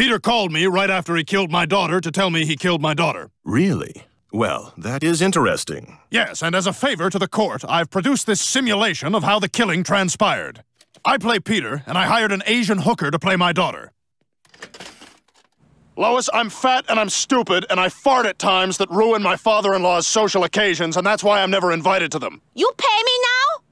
Peter called me right after he killed my daughter to tell me he killed my daughter. Really? Well, that is interesting. Yes, and as a favor to the court, I've produced this simulation of how the killing transpired. I play Peter, and I hired an Asian hooker to play my daughter. Lois, I'm fat and I'm stupid, and I fart at times that ruin my father-in-law's social occasions, and that's why I'm never invited to them. You pay me now?